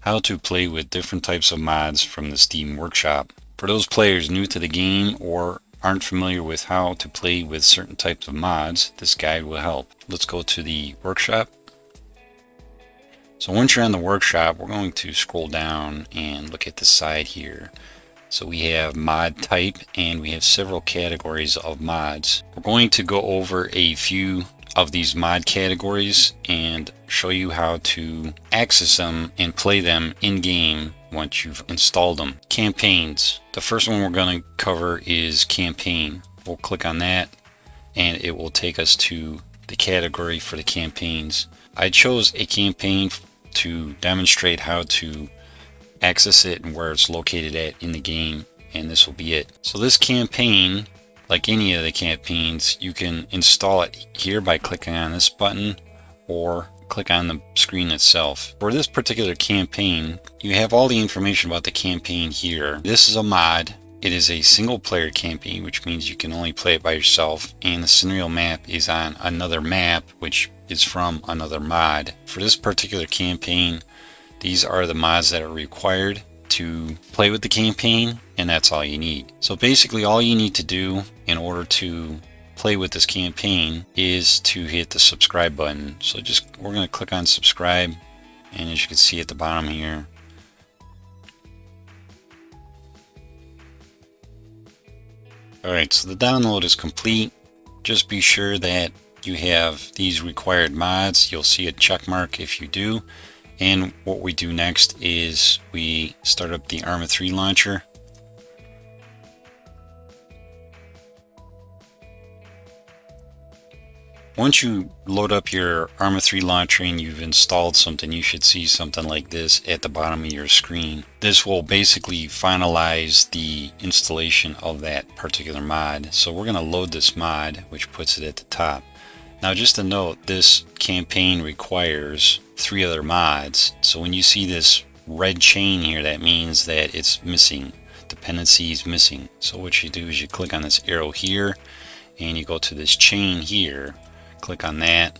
how to play with different types of mods from the Steam Workshop. For those players new to the game or aren't familiar with how to play with certain types of mods, this guide will help. Let's go to the workshop. So once you're on the workshop, we're going to scroll down and look at the side here. So we have mod type and we have several categories of mods. We're going to go over a few of these mod categories and show you how to access them and play them in game once you've installed them. Campaigns. The first one we're going to cover is campaign. We'll click on that and it will take us to the category for the campaigns. I chose a campaign to demonstrate how to access it and where it's located at in the game and this will be it. So this campaign like any of the campaigns, you can install it here by clicking on this button or click on the screen itself. For this particular campaign, you have all the information about the campaign here. This is a mod. It is a single player campaign, which means you can only play it by yourself, and the scenario map is on another map, which is from another mod. For this particular campaign, these are the mods that are required to play with the campaign and that's all you need. So basically all you need to do in order to play with this campaign is to hit the subscribe button. So just we're going to click on subscribe and as you can see at the bottom here Alright, so the download is complete. Just be sure that you have these required mods. You'll see a check mark if you do. And what we do next is we start up the ARMA 3 launcher. Once you load up your ARMA 3 launcher and you've installed something, you should see something like this at the bottom of your screen. This will basically finalize the installation of that particular mod. So we're going to load this mod, which puts it at the top. Now just a note, this campaign requires three other mods. So when you see this red chain here, that means that it's missing. Dependency is missing. So what you do is you click on this arrow here and you go to this chain here click on that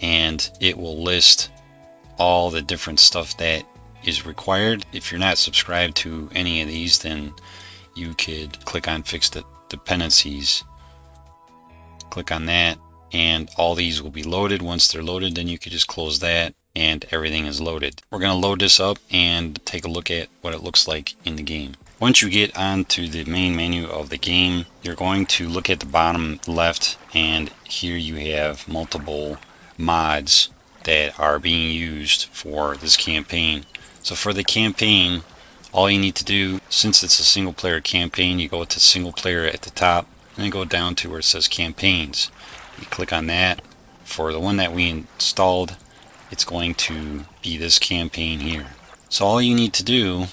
and it will list all the different stuff that is required. If you're not subscribed to any of these then you could click on fix the dependencies click on that and all these will be loaded once they're loaded then you could just close that and everything is loaded. We're going to load this up and take a look at what it looks like in the game. Once you get onto the main menu of the game, you're going to look at the bottom left and here you have multiple mods that are being used for this campaign. So for the campaign, all you need to do, since it's a single player campaign, you go to single player at the top and then go down to where it says campaigns. You click on that. For the one that we installed, it's going to be this campaign here. So all you need to do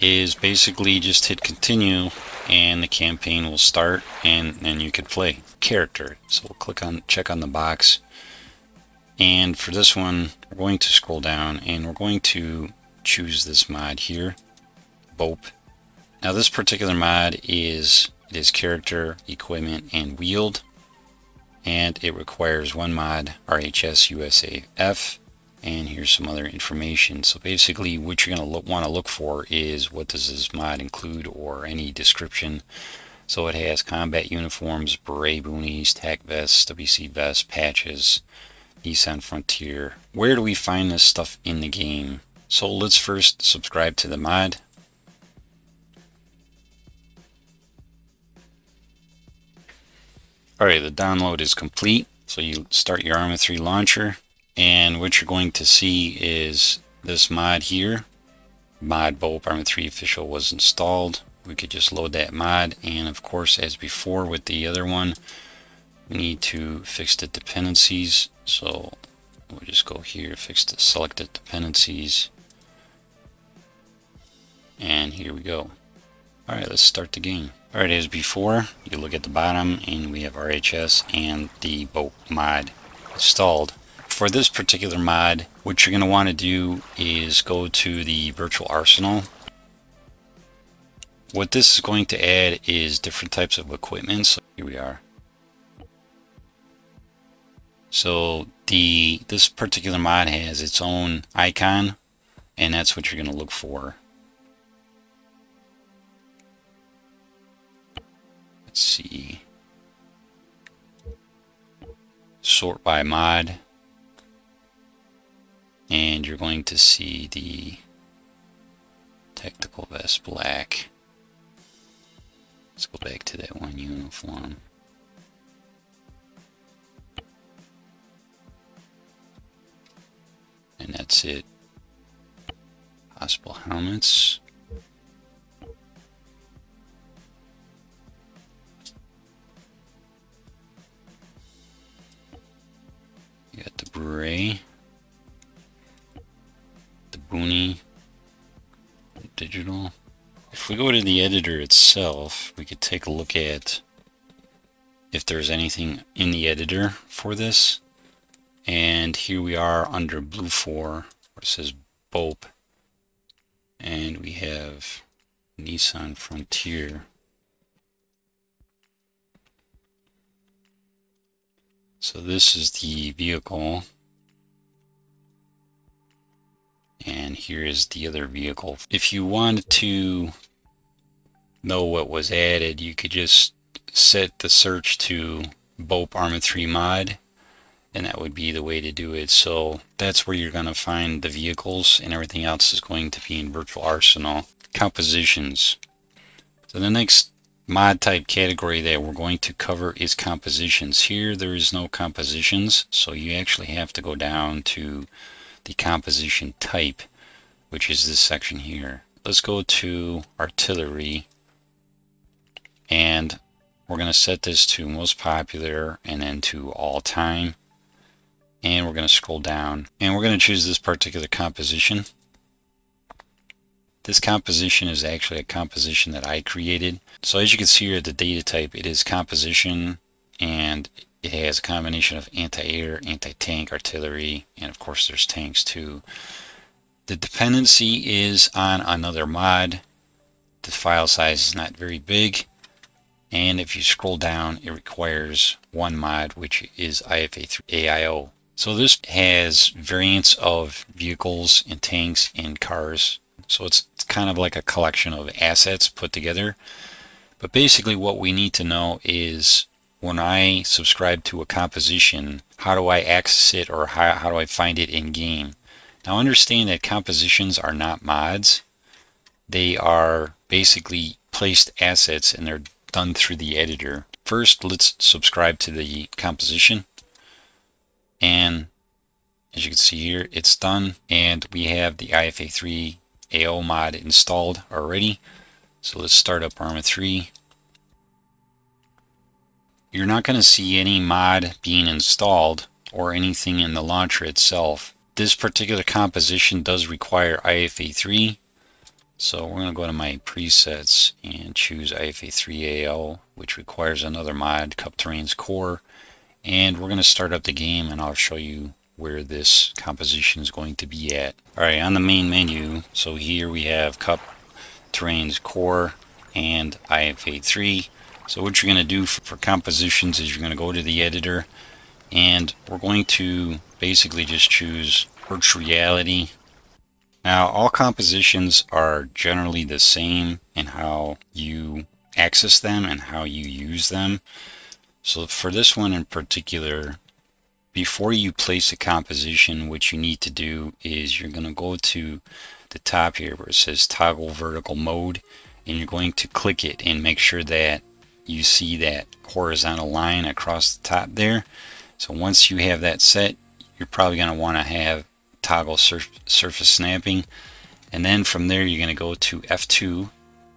is basically just hit continue and the campaign will start and then you could play. Character. So we'll click on check on the box. And for this one we're going to scroll down and we're going to choose this mod here BOPE. Now this particular mod is it is character equipment and wield and it requires one mod RHS USAF and here's some other information. So basically what you're going to want to look for is what does this mod include or any description. So it has combat uniforms beret boonies tac vests wc vests patches nissan frontier. Where do we find this stuff in the game? So let's first subscribe to the mod alright the download is complete. So you start your ARMA 3 launcher. And what you're going to see is this mod here. Mod BOPE ARMA 3 official was installed. We could just load that mod. And of course as before with the other one we need to fix the dependencies. So we'll just go here fix the selected dependencies. And here we go alright let's start the game alright as before you look at the bottom and we have RHS and the BOPE mod installed for this particular mod, what you're going to want to do is go to the virtual arsenal. What this is going to add is different types of equipment. So here we are. So the this particular mod has its own icon and that's what you're going to look for. Let's see. Sort by mod. And you're going to see the tactical vest black. Let's go back to that one uniform. And that's it. Possible helmets. The. Boonie. Digital. If we go to the editor itself, we could take a look at if there's anything in the editor for this. And here we are under BLUFOR, where it says BOPE. And we have Nissan Frontier. So this is the vehicle. Here is the other vehicle. If you wanted to know what was added, you could just set the search to BOPE Arma 3 mod and that would be the way to do it. So that's where you're going to find the vehicles and everything else is going to be in Virtual Arsenal. Compositions. So the next mod type category that we're going to cover is compositions. Here there is no compositions, so you actually have to go down to the composition type, which is this section here. Let's go to artillery and we're going to set this to most popular and then to all time and we're going to scroll down and we're going to choose this particular composition. This composition is actually a composition that I created. So as you can see here, the data type, it is composition and it has a combination of anti-air, anti-tank, artillery, and of course there's tanks too. The dependency is on another mod. The file size is not very big. And if you scroll down, it requires one mod, which is IFA3AIO. So this has variants of vehicles and tanks and cars. So it's kind of like a collection of assets put together. But basically what we need to know is when I subscribe to a composition, how do I access it or how, how do I find it in game? Now understand that compositions are not mods. They are basically placed assets and they're done through the editor. First, let's subscribe to the composition. And as you can see here it's done. And we have the IFA3 AO mod installed already. So let's start up ARMA 3 you're not going to see any mod being installed or anything in the launcher itself this particular composition does require IFA3 so we're going to go to my presets and choose IFA3AL, which requires another mod, Cup Terrains Core and we're going to start up the game and I'll show you where this composition is going to be at. Alright, on the main menu, so here we have Cup Terrains Core and IFA3. So what you're going to do for, for compositions is you're going to go to the editor and we're going to basically just choose virtual reality. Now all compositions are generally the same in how you access them and how you use them. So for this one in particular, before you place a composition, what you need to do is you're going to go to the top here where it says toggle vertical mode and you're going to click it and make sure that you see that horizontal line across the top there. So once you have that set, you're probably going to want to have toggle surf surface snapping. And then from there, you're going to go to F2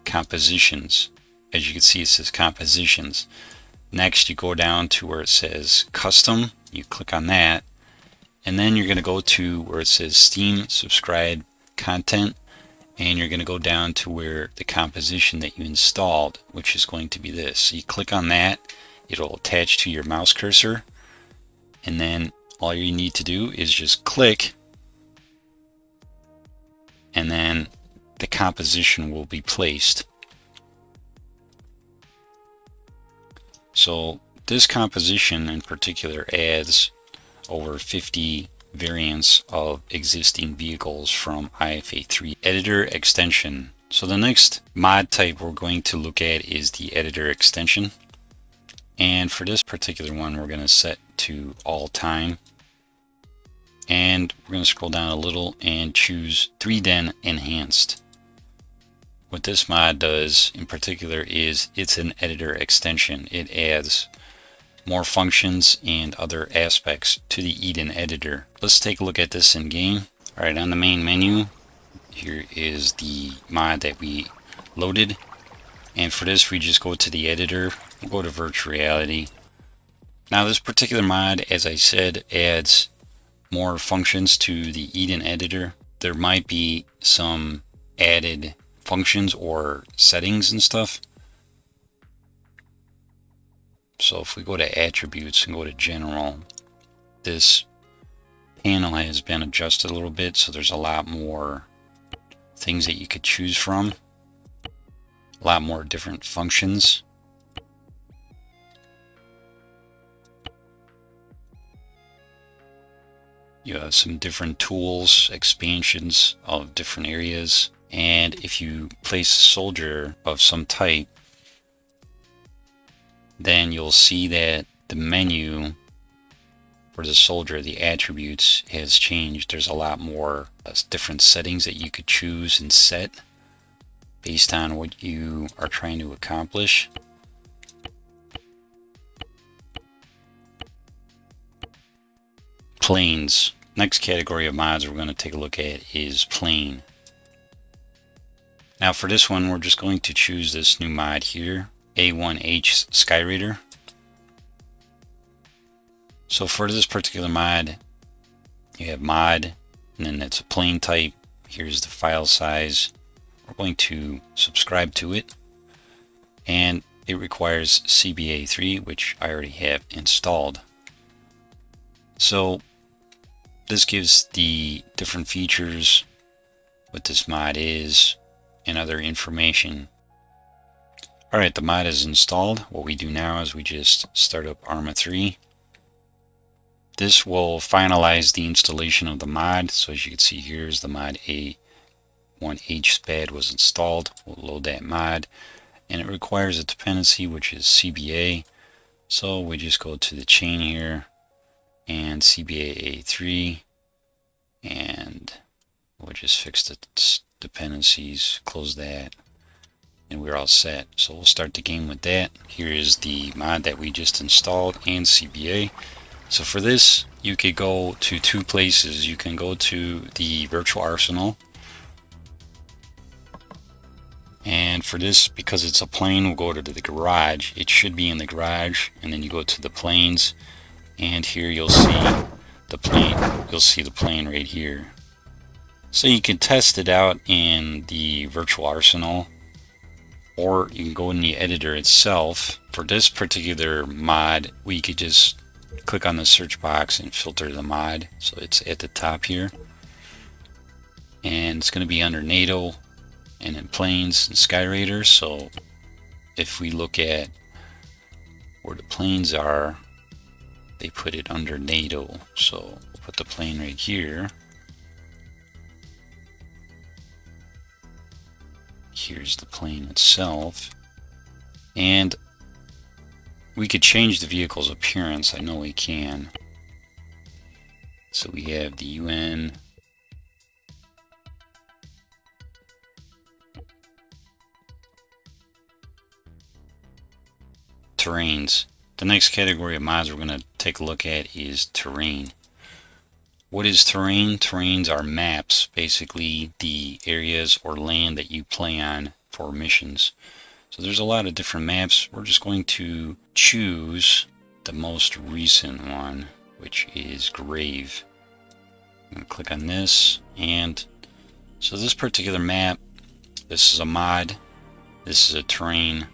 compositions. As you can see, it says compositions. Next, you go down to where it says custom. You click on that. And then you're going to go to where it says Steam subscribe content. And you're going to go down to where the composition that you installed, which is going to be this. So you click on that. It'll attach to your mouse cursor. And then all you need to do is just click. And then the composition will be placed. So this composition in particular adds over 50 variants of existing vehicles from IFA 3 editor extension. So the next mod type we're going to look at is the editor extension. And for this particular one, we're going to set to all time. And we're going to scroll down a little and choose 3Den Enhanced. What this mod does in particular is it's an editor extension. It adds more functions and other aspects to the Eden editor. Let's take a look at this in game. Alright, on the main menu, here is the mod that we loaded. And for this, we just go to the editor, we'll go to virtual reality. Now this particular mod, as I said, adds more functions to the Eden editor. There might be some added functions or settings and stuff so if we go to attributes and go to general, this panel has been adjusted a little bit so there's a lot more things that you could choose from. A lot more different functions. You have some different tools, expansions of different areas. And if you place a soldier of some type, then you'll see that the menu for the soldier, the attributes has changed. There's a lot more uh, different settings that you could choose and set based on what you are trying to accomplish. Planes. Next category of mods we're going to take a look at is plane. Now for this one, we're just going to choose this new mod here. A1H Skyraider. So for this particular mod, you have mod, and then it's a plane type. Here's the file size. We're going to subscribe to it. And it requires CBA3, which I already have installed. So this gives the different features, what this mod is, and other information Alright, the mod is installed. What we do now is we just start up ARMA 3. This will finalize the installation of the mod. So as you can see here is the mod A1H SPAD was installed. We'll load that mod. And it requires a dependency which is CBA. So we just go to the chain here and CBA A3 and we'll just fix the dependencies, close that and we're all set. So we'll start the game with that. Here is the mod that we just installed and CBA. So for this, you could go to two places. You can go to the virtual arsenal. And for this, because it's a plane, we'll go to the garage. It should be in the garage. And then you go to the planes. And here you'll see the plane. You'll see the plane right here. So you can test it out in the virtual arsenal or you can go in the editor itself. For this particular mod, we could just click on the search box and filter the mod. So it's at the top here. And it's going to be under NATO and in planes and Skyraider. So if we look at where the planes are, they put it under NATO. So we'll put the plane right here. here's the plane itself. And we could change the vehicle's appearance. I know we can. So we have the UN. Terrains. The next category of mods we're going to take a look at is terrain. What is terrain? Terrains are maps, basically the areas or land that you play on for missions. So there's a lot of different maps. We're just going to choose the most recent one, which is Grave. Click on this, and so this particular map, this is a mod, this is a terrain,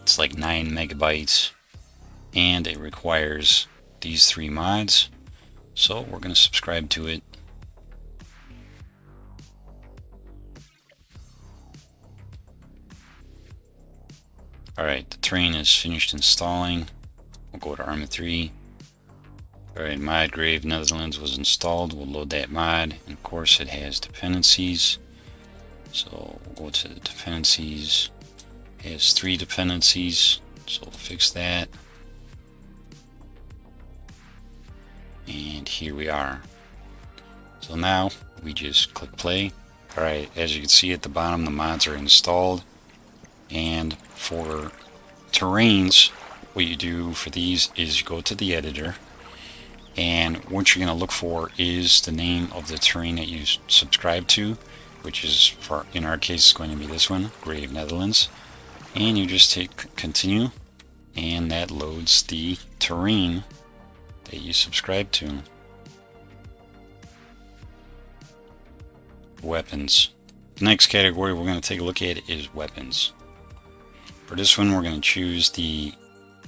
it's like 9 megabytes, and it requires these three mods. So we're going to subscribe to it. Alright, the terrain is finished installing. We'll go to ARMA 3. Alright, mod grave Netherlands was installed. We'll load that mod. And of course it has dependencies. So we'll go to the dependencies. It has three dependencies. So we'll fix that. And here we are. So now we just click play. Alright, as you can see at the bottom the mods are installed. And for terrains, what you do for these is you go to the editor and what you're going to look for is the name of the terrain that you subscribe to which is for in our case is going to be this one Grave Netherlands and you just hit continue and that loads the terrain that you subscribe to. Weapons. The next category we're going to take a look at is weapons. For this one we're going to choose the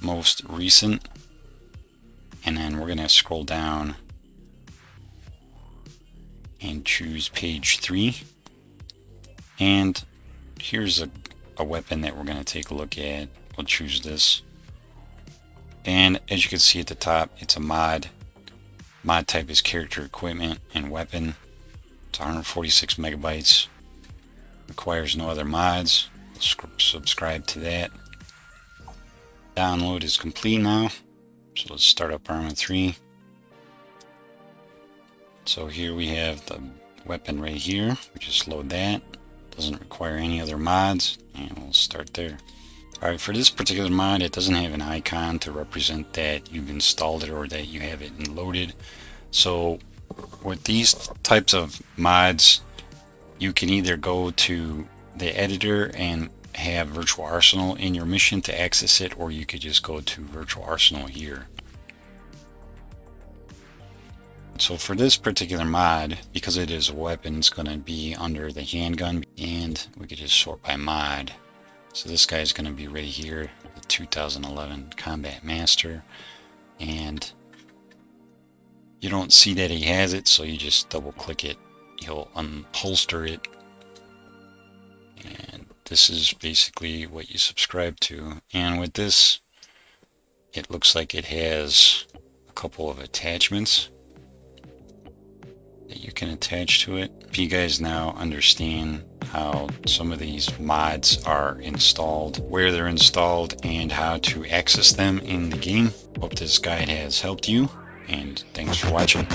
most recent and then we're going to scroll down and choose page 3 and here's a, a weapon that we're going to take a look at. We'll choose this and as you can see at the top it's a mod mod type is character equipment and weapon it's 146 megabytes requires no other mods subscribe to that download is complete now so let's start up Arma 3. So here we have the weapon right here. We just load that. Doesn't require any other mods. And we'll start there. Alright, for this particular mod, it doesn't have an icon to represent that you've installed it or that you have it loaded. So with these types of mods, you can either go to the editor and have Virtual Arsenal in your mission to access it, or you could just go to Virtual Arsenal here. So for this particular mod, because it is a weapon, it's going to be under the handgun, and we could just sort by mod. So this guy is going to be right here, the 2011 Combat Master, and you don't see that he has it, so you just double click it. He'll unholster it, and this is basically what you subscribe to. And with this, it looks like it has a couple of attachments that you can attach to it. If you guys now understand how some of these mods are installed, where they're installed, and how to access them in the game. Hope this guide has helped you, and thanks for watching.